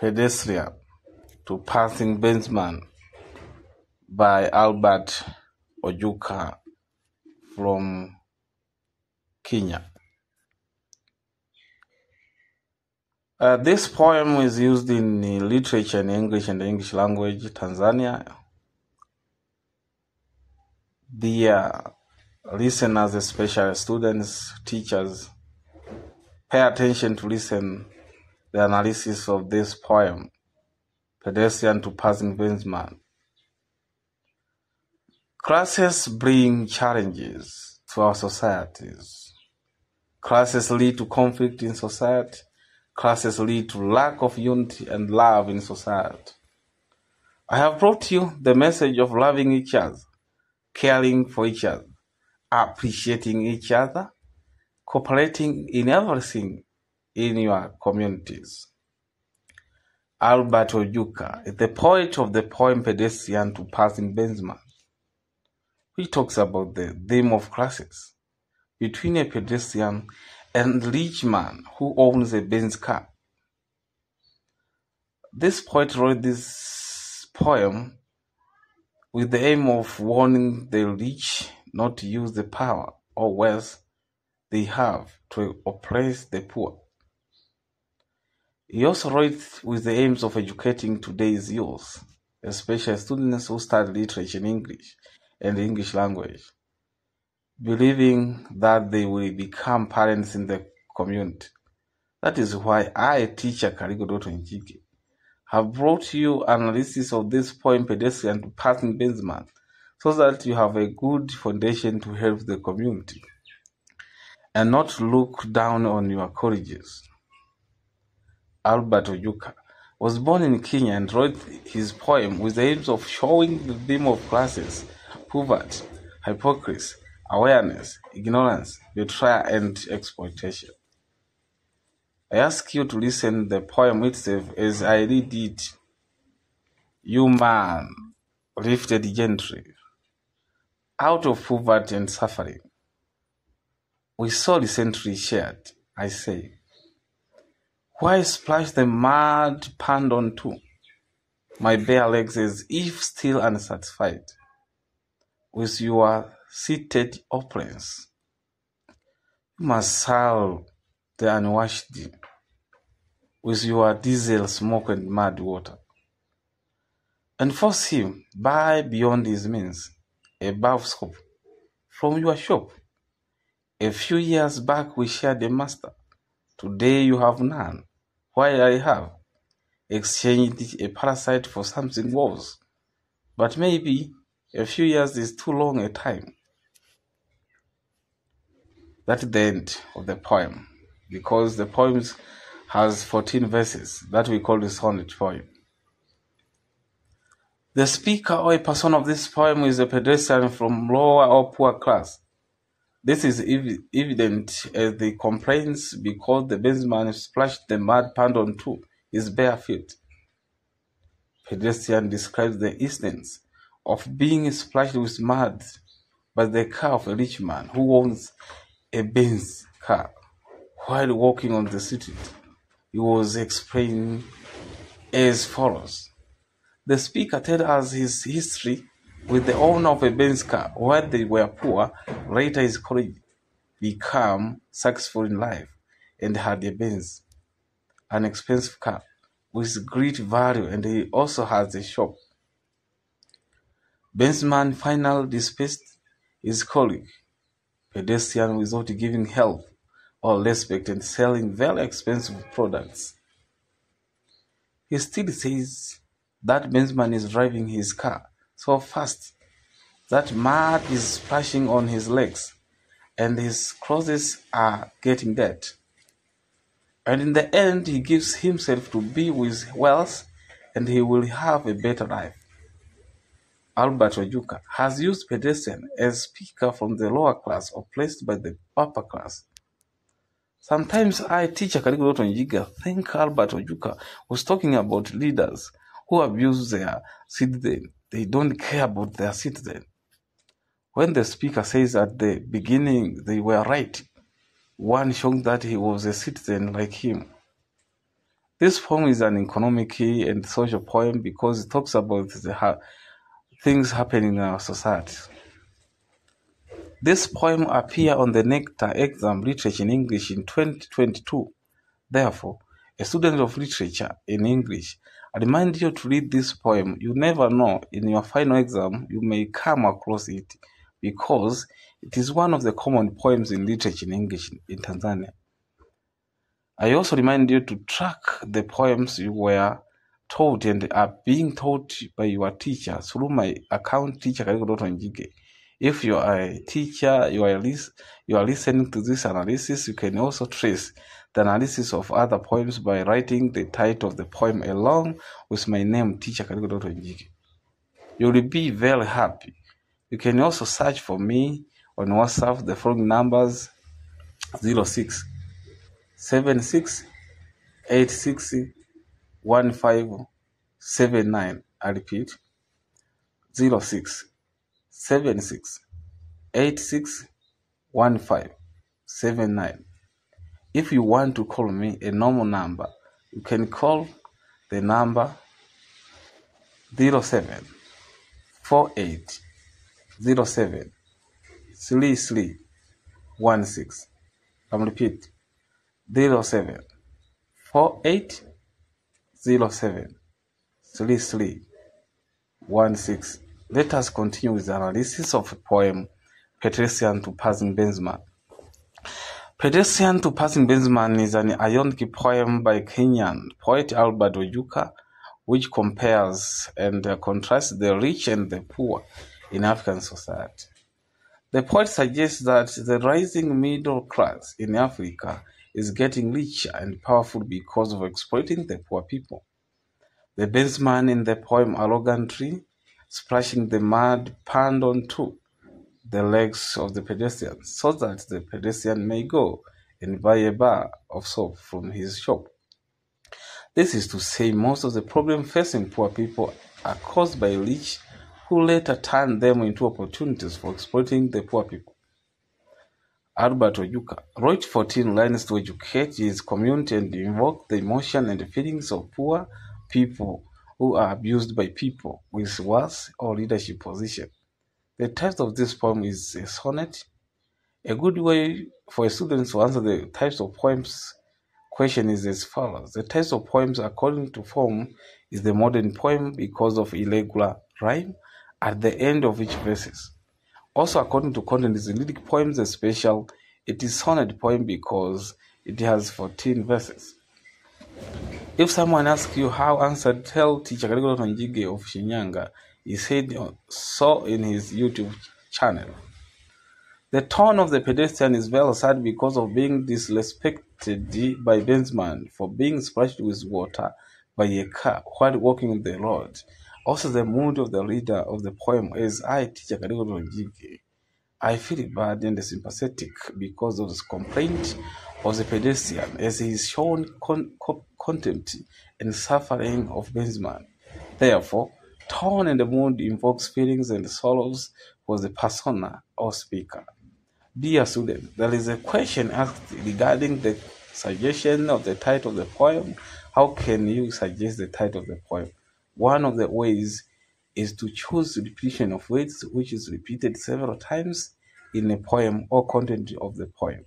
Pedestrian to Passing Benzman by Albert Ojuka from Kenya. Uh, this poem is used in uh, literature in English and English language, Tanzania. Dear listeners, especially students, teachers, pay attention to listen the analysis of this poem, Pedestrian to Passing Benzman. Classes bring challenges to our societies. Classes lead to conflict in society. Classes lead to lack of unity and love in society. I have brought you the message of loving each other, caring for each other, appreciating each other, cooperating in everything in your communities. Albert Ojuka is the poet of the poem Pedestrian to Passing Benzman. He talks about the theme of classes between a pedestrian and rich man who owns a Benz car. This poet wrote this poem with the aim of warning the rich not to use the power or wealth they have to oppress the poor. He also wrote with the aims of educating today's youth, especially students who study literature in English and the English language, believing that they will become parents in the community. That is why I, teacher Kaligo Njige, have brought you analysis of this poem pedestrian to passing Benzman so that you have a good foundation to help the community and not look down on your colleges. Albert Ojuka was born in Kenya and wrote his poem with the aims of showing the theme of classes, poverty, hypocrisy, awareness, ignorance, betrayal, and exploitation. I ask you to listen the poem itself as I read it. You man, lifted gently, out of poverty and suffering, we so recently shared, I say, why splash the mud pond on too? My bare legs as if still unsatisfied with your seated opulence. You must serve the unwashed with your diesel smoke and mud water, and force him buy beyond his means above scope from your shop. A few years back we shared a master. Today you have none. Why I have exchanged a parasite for something worse. But maybe a few years is too long a time. That's the end of the poem because the poem has 14 verses that we call the sonnet poem. The speaker or a person of this poem is a pedestrian from lower or poor class. This is ev- evident as the complaints because the Benzman splashed the mud pond onto his bare feet. Pedestrian describes the instance of being splashed with mud by the car of a rich man who owns a Benz car. While walking on the street, he was explaining as follows. The speaker tells us his history with the owner of a Benz car. While they were poor, later his colleague became successful in life and had a Benz, an expensive car with great value, and he also has a shop. Benzman finally dismissed his colleague, pedestrian without giving help or respect and selling very expensive products. He still says that Benzman is driving his car so fast that mud is splashing on his legs and his clothes are getting dirt. And in the end, he gives himself to be with wealth and he will have a better life. Albert Ojuka has used pedestrian as speaker from the lower class or placed by the upper class. Sometimes I, teacher Karigo Njiga, think Albert Ojuka was talking about leaders who abuse their citizens. They don't care about their citizens. When the speaker says at the beginning they were right, one showing that he was a citizen like him. This poem is an economic and social poem because it talks about the ha- things happening in our society. This poem appeared on the NECTA exam Literature in English in 2022. Therefore, a student of literature in English, Remind you to read this poem. You never know, in your final exam, you may come across it because it is one of the common poems in literature in English in Tanzania. I also remind you to track the poems you were taught and are being taught by your teacher through my account teacher Njige. If you are a teacher, you are, you are listening to this analysis, you can also trace the analysis of other poems by writing the title of the poem along with my name, teacher Njige. You will be very happy. You can also search for me on WhatsApp, the following numbers 06 76 86 1579. I repeat 06 76 86 1579. If you want to call me a normal number, you can call the number 07 48 07 3316. I'm repeat 07 48 07 3316. Let us continue with the analysis of a poem Pedestrian to Passing Benzman. Pedestrian to Passing Benzman is an ionic poem by Kenyan poet Albert Ojuka which compares and uh, contrasts the rich and the poor in African society. The poet suggests that the rising middle class in Africa is getting rich and powerful because of exploiting the poor people. The Benzman in the poem arrogantly splashing the mud panned onto the legs of the pedestrian so that the pedestrian may go and buy a bar of soap from his shop. This is to say, most of the problems facing poor people are caused by rich who later turn them into opportunities for exploiting the poor people. Albert Ojuka wrote 14 lines to educate his community and invoke the emotion and feelings of poor people who are abused by people with wealth or leadership position. The text of this poem is a sonnet. A good way for a student to answer the types of poems question is as follows. The text of poems according to form is the modern poem because of irregular rhyme at the end of each verses. Also, according to content, is the lyric poems a special. It is sonnet poem because it has 14 verses. If someone asks you how answered, tell teacher of Shinyanga. He said so in his YouTube channel. The tone of the pedestrian is very sad because of being disrespected by Benzman for being splashed with water by a car while walking the road. Also, the mood of the reader of the poem is I, teacher Gregory Njige. I feel bad and sympathetic because of the complaint of the pedestrian as he is shown con- co- contempt and suffering of Benzman. Therefore, tone and the mood invokes feelings and sorrows for the persona or speaker. Dear student, there is a question asked regarding the suggestion of the title of the poem. How can you suggest the title of the poem? One of the ways is to choose repetition of words which is repeated several times in a poem or content of the poem.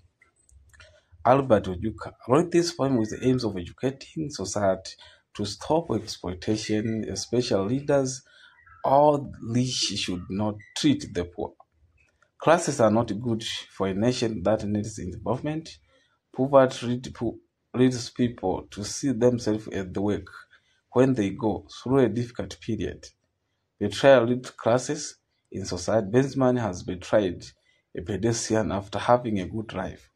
Albert Ojuka wrote this poem with the aims of educating society to stop exploitation, especially leaders. All rich should not treat the poor. Classes are not good for a nation that needs involvement. Poverty leads people to see themselves at the work when they go through a difficult period. Betrayal leads classes in society. Benzman has betrayed a pedestrian after having a good life.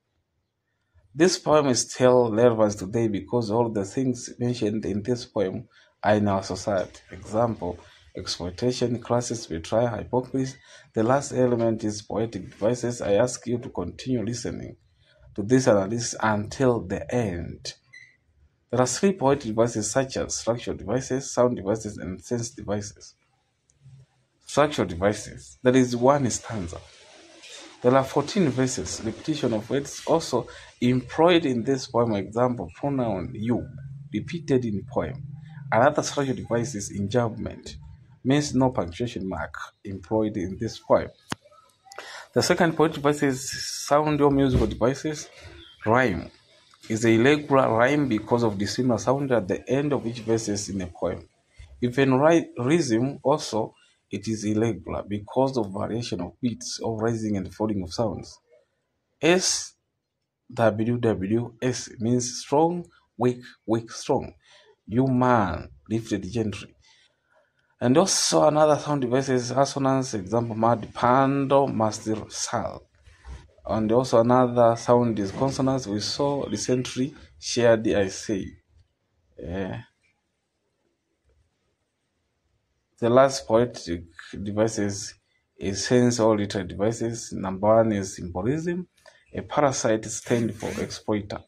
This poem is still relevant today because all the things mentioned in this poem are in our society. Example, exploitation, classes, betrayal, hypocrisy. The last element is poetic devices. I ask you to continue listening to this analysis until the end. There are three poetic devices such as structural devices, sound devices, and sense devices. Structural devices. There is one stanza. There are 14 verses, repetition of words also employed in this poem. Example, pronoun you, repeated in poem. Another structural device is enjambment, means no punctuation mark employed in this poem. The second point device is sound or musical devices. Rhyme is a irregular rhyme because of the similar sound at the end of each verse in a poem. Even rhythm also it is irregular because of variation of beats of rising and falling of sounds. S WWS means strong, weak, weak, strong. You man, lifted gently. And also another sound device is assonance, example mad, pando, master, sal. And also another sound is consonants. We saw recently shared, I say. Uh, the last poetic devices is sense all literary devices. Number one is symbolism. A parasite stand for exploiter.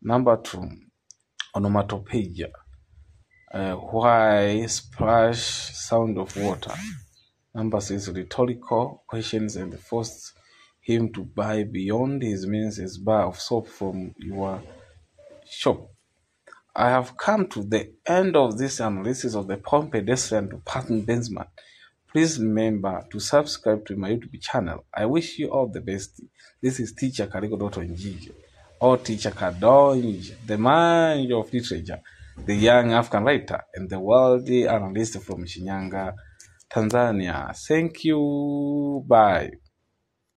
Number two, onomatopoeia. Uh, why splash sound of water. Number six, rhetorical questions and forced him to buy beyond his means his bar of soap from your shop. I have come to the end of this analysis of the prone Pedestrian to Patton Benzman. Please remember to subscribe to my YouTube channel. I wish you all the best. This is Teacher Karigo Njije or Teacher Kadonj, the man of literature, the young African writer, and the worldly analyst from Shinyanga, Tanzania. Thank you. Bye.